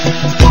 Oh,